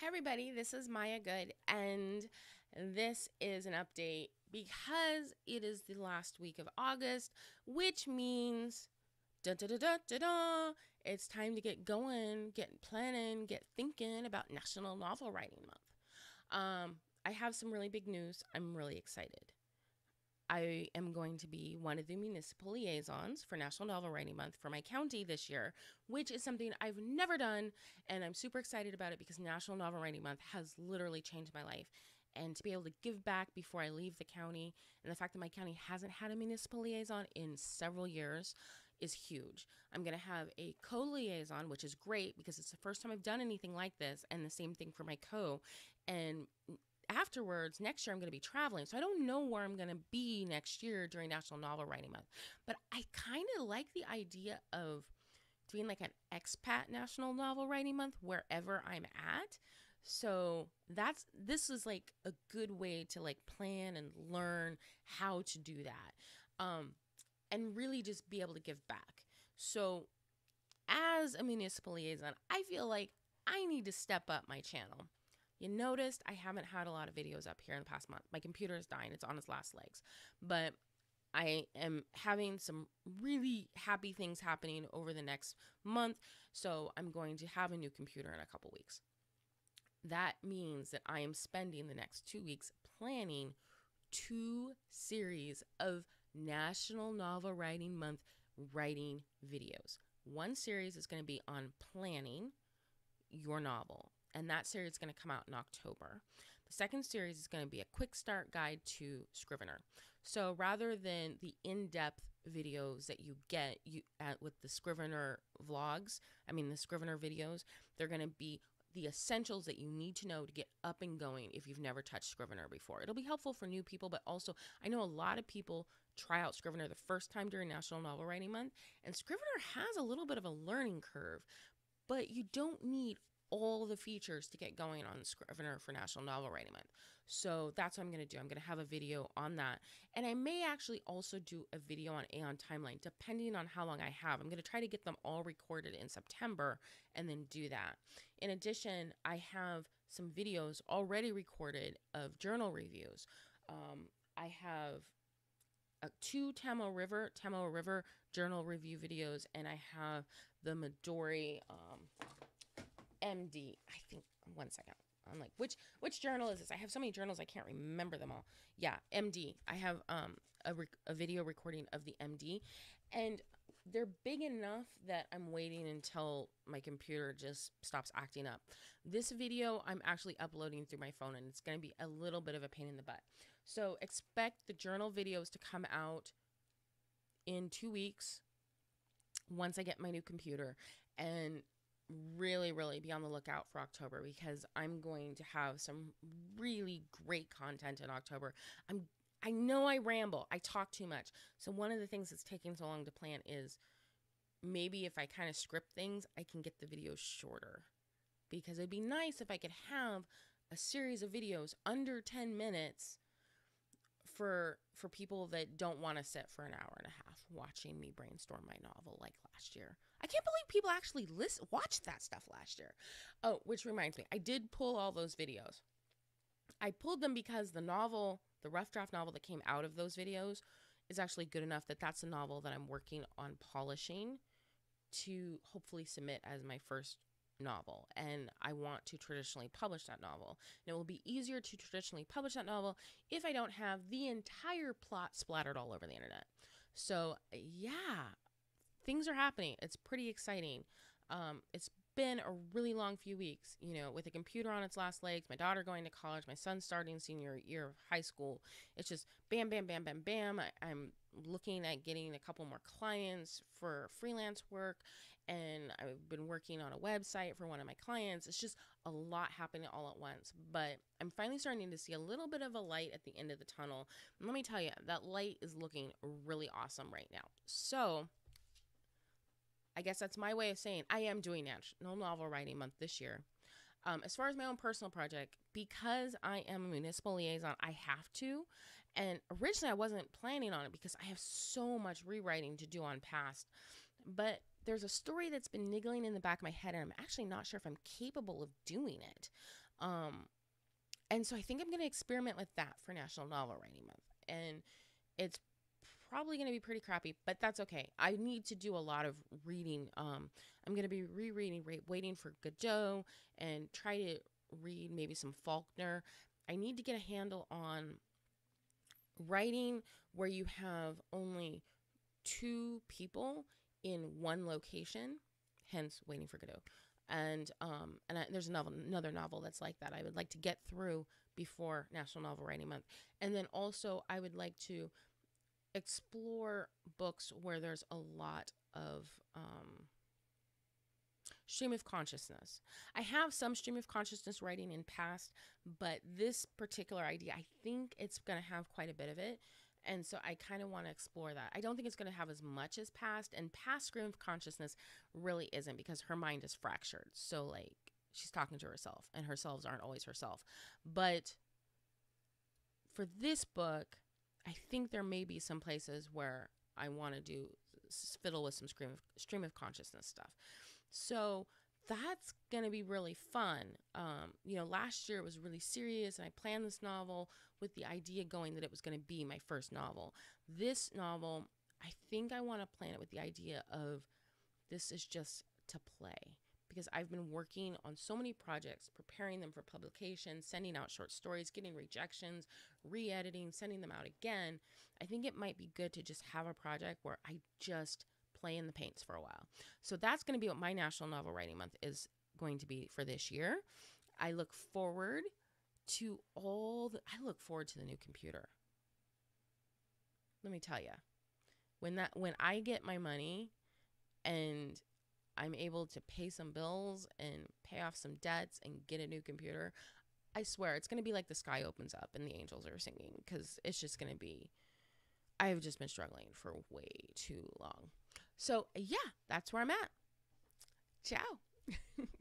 Hey, everybody, this is Maya Goode, and this is an update because it is the last week of August, which means da da da da da da. It's time to get going, get planning, get thinking about National Novel Writing Month. Um, I have some really big news. I'm really excited. I am going to be one of the municipal liaisons for National Novel Writing Month for my county this year, which is something I've never done. And I'm super excited about it because National Novel Writing Month has literally changed my life. And to be able to give back before I leave the county, and the fact that my county hasn't had a municipal liaison in several years is huge. I'm going to have a co liaison, which is great because it's the first time I've done anything like this, and the same thing for my co. And afterwards, next year, I'm going to be traveling. So I don't know where I'm going to be next year during National Novel Writing Month. But I kind of like the idea of doing like an expat National Novel Writing Month wherever I'm at. So that's this is like a good way to like plan and learn how to do that. Um and really just be able to give back. So as a municipal liaison, I feel like I need to step up my channel. You noticed I haven't had a lot of videos up here in the past month. My computer is dying, it's on its last legs. But I am having some really happy things happening over the next month. So I'm going to have a new computer in a couple weeks. That means that I am spending the next two weeks planning two series of National Novel Writing Month writing videos. One series is going to be on planning your novel and that series is going to come out in October. The second series is going to be a quick start guide to Scrivener. So rather than the in-depth videos that you get you at, with the Scrivener vlogs, I mean the Scrivener videos, they're going to be the essentials that you need to know to get up and going if you've never touched Scrivener before. It'll be helpful for new people, but also I know a lot of people try out Scrivener the first time during National Novel Writing Month, and Scrivener has a little bit of a learning curve, but you don't need all the features to get going on Scrivener for National Novel Writing Month. So that's what I'm going to do. I'm going to have a video on that. And I may actually also do a video on Aeon Timeline, depending on how long I have. I'm going to try to get them all recorded in September and then do that. In addition, I have some videos already recorded of journal reviews. Um, I have uh, two Tomoe River Tomoe River journal review videos, and I have the Midori um, MD. I think one second. I'm like, which which journal is this? I have so many journals I can't remember them all. Yeah, MD. I have um a, a video recording of the MD, and they're big enough that I'm waiting until my computer just stops acting up. This video I'm actually uploading through my phone, and it's going to be a little bit of a pain in the butt. So expect the journal videos to come out in two weeks once I get my new computer, and really, really be on the lookout for October because I'm going to have some really great content in October. I'm I know I ramble, I talk too much. So one of the things that's taking so long to plan is maybe if I kind of script things, I can get the videos shorter. Because it'd be nice if I could have a series of videos under 10 minutes for for people that don't want to sit for an hour and a half watching me brainstorm my novel like last year. I can't believe people actually listen watched that stuff last year. Oh, which reminds me, I did pull all those videos. I pulled them because the novel, the rough draft novel that came out of those videos is actually good enough that that's a novel that I'm working on polishing to hopefully submit as my first novel and I want to traditionally publish that novel. And it will be easier to traditionally publish that novel if I don't have the entire plot splattered all over the internet. So, yeah, things are happening. It's pretty exciting. Um, it's been a really long few weeks, you know, with a computer on its last legs, my daughter going to college, my son starting senior year of high school. It's just bam, bam, bam, bam, bam. I, am looking at getting a couple more clients for freelance work, and I've been working on a website for one of my clients. It's just a lot happening all at once, but I'm finally starting to see a little bit of a light at the end of the tunnel. And let me tell you, that light is looking really awesome right now. So, I guess that's my way of saying I am doing National Novel Writing Month this year. Um, as far as my own personal project, because I am a municipal liaison, I have to. And originally, I wasn't planning on it because I have so much rewriting to do on past. But there's a story that's been niggling in the back of my head, and I'm actually not sure if I'm capable of doing it. Um, and so I think I'm going to experiment with that for National Novel Writing Month. And it's probably going to be pretty crappy, but that's okay. I need to do a lot of reading. Um, I'm going to be rereading, waiting for Godot, and try to read maybe some Faulkner. I need to get a handle on writing where you have only two people in one location, hence waiting for Godot. And um, and I, there's a novel, another novel that's like that. I would like to get through before National Novel Writing Month, and then also I would like to explore books where there's a lot of um, stream of consciousness. I have some stream of consciousness writing in past, but this particular idea, I think it's going to have quite a bit of it. And so I kind of want to explore that. I don't think it's going to have as much as past, and past stream of consciousness really isn't because her mind is fractured. So, like, she's talking to herself, and herselves aren't always herself. But for this book, I think there may be some places where I want to do fiddle with some stream of, stream of consciousness stuff. So that's going to be really fun. Um, you know, last year it was really serious, and I planned this novel with the idea going that it was going to be my first novel. This novel, I think I want to plan it with the idea of this is just to play because I've been working on so many projects, preparing them for publication, sending out short stories, getting rejections, re editing, sending them out again. I think it might be good to just have a project where I just play in the paints for a while. So that's going to be what my National Novel Writing Month is going to be for this year. I look forward to all the I look forward to the new computer. Let me tell you. When that when I get my money and I'm able to pay some bills and pay off some debts and get a new computer, I swear it's going to be like the sky opens up and the angels are singing cuz it's just going to be I've just been struggling for way too long. So, yeah, that's where I'm at. Ciao.